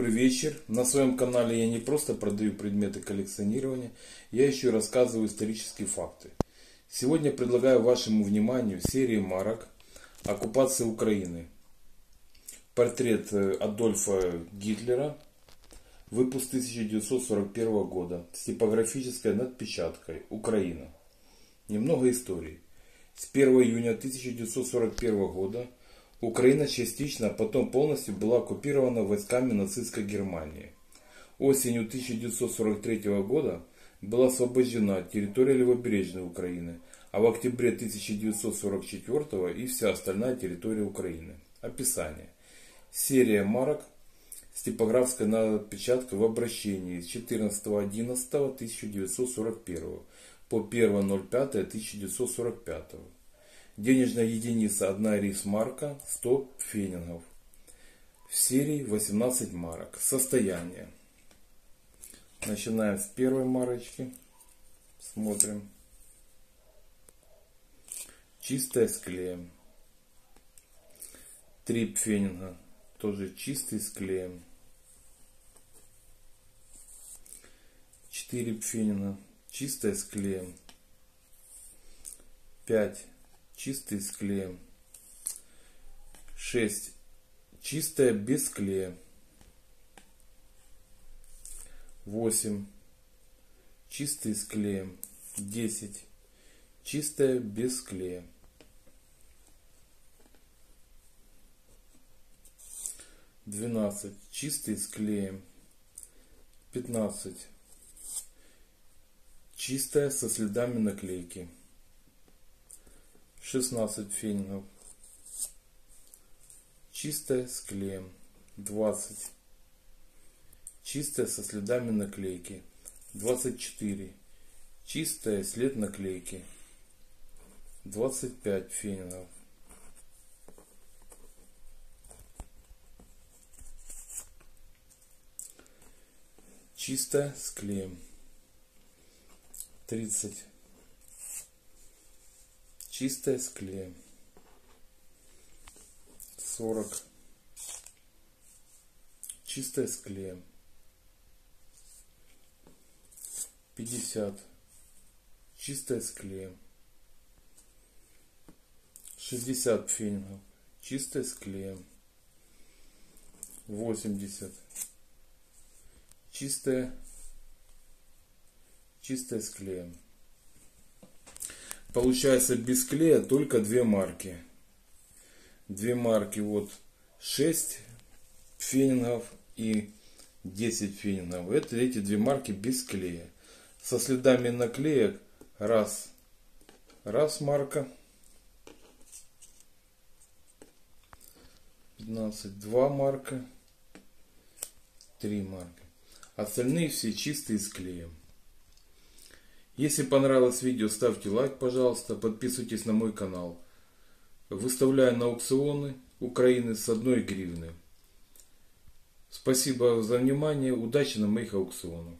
добрый вечер. На своем канале я не просто продаю предметы коллекционирования, я еще и рассказываю исторические факты. Сегодня предлагаю вашему вниманию серию марок оккупации Украины. Портрет э, Адольфа Гитлера, выпуск 1941 года с типографической надпечаткой «Украина». Немного истории. С 1 июня 1941 года Украина частично, а потом полностью была оккупирована войсками нацистской Германии. Осенью 1943 года была освобождена территория левобережной Украины, а в октябре 1944 и вся остальная территория Украины. Описание. Серия марок с типографской напечаткой в обращении с 14.11.1941 по 1.05.1945. Денежная единица 1 рисмарка 100 фенингов. В серии 18 марок. Состояние. Начинаем с первой марочки. Смотрим. Чистая с. Три пфенинга. Тоже чистый с клеем. Четыре пфенинга. Чистая с клеем. Чистый с клеем. 6. Чистая без клея. 8. Чистый с клеем. 10. Чистая без клея. 12. Чистый с клеем. 15. Чистая со следами наклейки. 16 фенингов. Чистая с клеем 20. Чистая со следами наклейки 24. Чистая след наклейки 25 фенингов. Чистая с клеем 30 чистая с клеем. 40. Чистая с клеем. 50. Чистая с клеем. 60 фенингов. Чистая с клеем. 80. Чистая. Чистая с. Получается без клея только две марки. Две марки вот 6 фенингов и 10 фенингов. Это эти две марки без клея. Со следами наклеек раз, раз марка. 15, два марка, три марка. Остальные все чистые с клеем. Если понравилось видео, ставьте лайк, пожалуйста, подписывайтесь на мой канал. Выставляю на аукционы Украины с одной гривны. Спасибо за внимание, удачи на моих аукционах.